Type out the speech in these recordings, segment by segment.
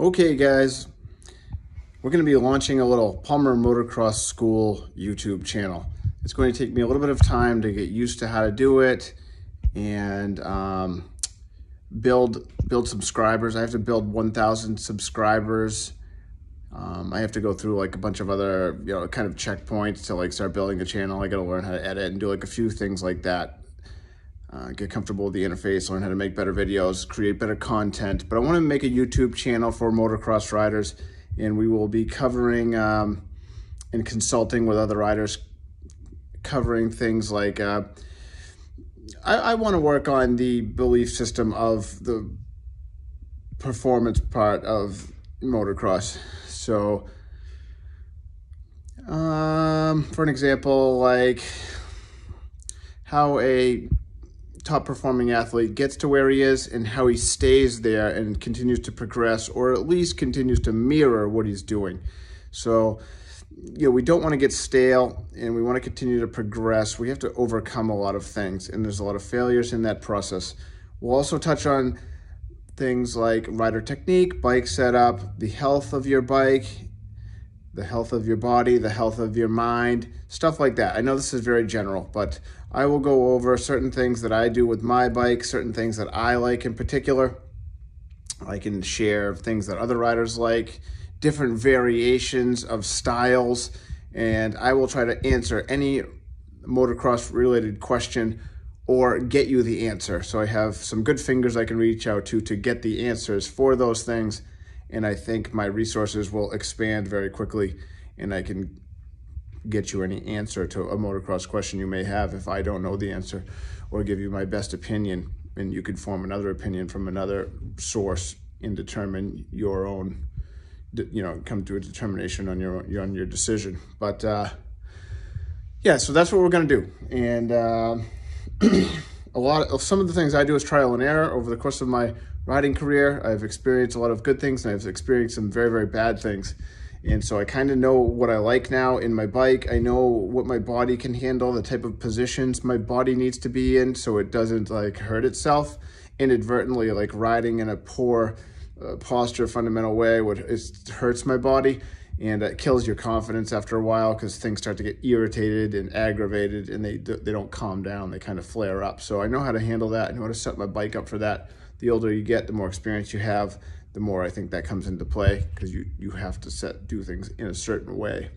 Okay, guys, we're going to be launching a little Palmer Motocross School YouTube channel. It's going to take me a little bit of time to get used to how to do it and um, build build subscribers. I have to build 1,000 subscribers. Um, I have to go through like a bunch of other, you know, kind of checkpoints to like start building a channel. I got to learn how to edit and do like a few things like that uh, get comfortable with the interface, learn how to make better videos, create better content. But I want to make a YouTube channel for motocross riders, and we will be covering um, and consulting with other riders, covering things like uh, I, I want to work on the belief system of the performance part of motocross. So, um, for an example, like how a top performing athlete gets to where he is and how he stays there and continues to progress or at least continues to mirror what he's doing. So, you know, we don't want to get stale and we want to continue to progress. We have to overcome a lot of things and there's a lot of failures in that process. We'll also touch on things like rider technique, bike setup, the health of your bike, the health of your body, the health of your mind, stuff like that. I know this is very general, but I will go over certain things that I do with my bike, certain things that I like in particular. I can share things that other riders like, different variations of styles, and I will try to answer any motocross related question or get you the answer. So I have some good fingers I can reach out to to get the answers for those things. And I think my resources will expand very quickly and I can get you any answer to a motocross question you may have if I don't know the answer or give you my best opinion and you can form another opinion from another source and determine your own you know come to a determination on your on your decision. But uh yeah so that's what we're going to do. And uh, a lot of some of the things I do is trial and error over the course of my riding career. I've experienced a lot of good things and I've experienced some very very bad things. And so I kind of know what I like now in my bike. I know what my body can handle, the type of positions my body needs to be in so it doesn't like hurt itself. Inadvertently, like riding in a poor uh, posture, fundamental way, what it hurts my body and it kills your confidence after a while because things start to get irritated and aggravated and they, they don't calm down. They kind of flare up. So I know how to handle that. I know how to set my bike up for that. The older you get, the more experience you have the more I think that comes into play because you, you have to set do things in a certain way.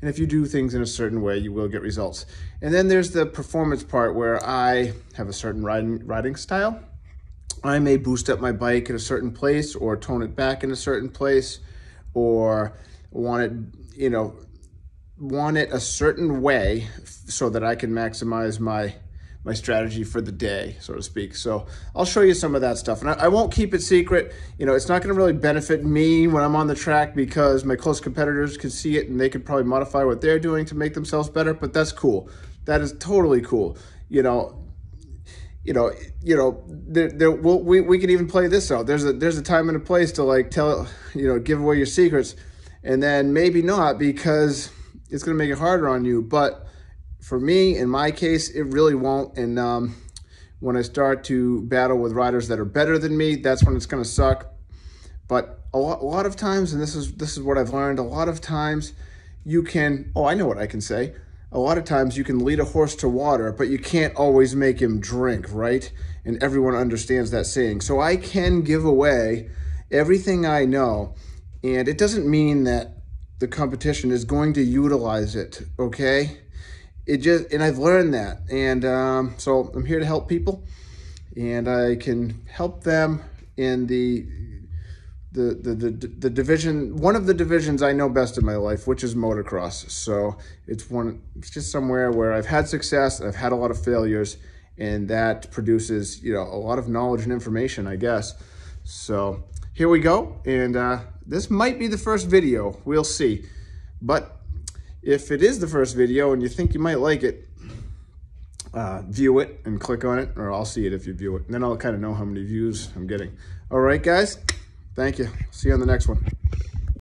And if you do things in a certain way, you will get results. And then there's the performance part where I have a certain riding, riding style. I may boost up my bike at a certain place or tone it back in a certain place or want it, you know, want it a certain way so that I can maximize my my strategy for the day, so to speak. So I'll show you some of that stuff. And I, I won't keep it secret. You know, it's not going to really benefit me when I'm on the track because my close competitors can see it and they could probably modify what they're doing to make themselves better, but that's cool. That is totally cool. You know, you know, you know, there, there, we'll, we we can even play this out. There's a there's a time and a place to like tell, you know, give away your secrets, and then maybe not because it's gonna make it harder on you. But for me, in my case, it really won't. And um, when I start to battle with riders that are better than me, that's when it's going to suck. But a lot, a lot of times, and this is this is what I've learned. A lot of times, you can. Oh, I know what I can say. A lot of times, you can lead a horse to water, but you can't always make him drink, right? And everyone understands that saying. So I can give away everything I know, and it doesn't mean that the competition is going to utilize it. Okay it just and I've learned that, and um, so I'm here to help people, and I can help them in the the, the, the, the division, one of the divisions I know best in my life, which is motocross. So it's one, it's just somewhere where I've had success, I've had a lot of failures, and that produces, you know, a lot of knowledge and information, I guess. So here we go. And uh, this might be the first video, we'll see. But if it is the first video and you think you might like it, uh, view it and click on it, or I'll see it if you view it. And then I'll kind of know how many views I'm getting. All right, guys. Thank you. See you on the next one.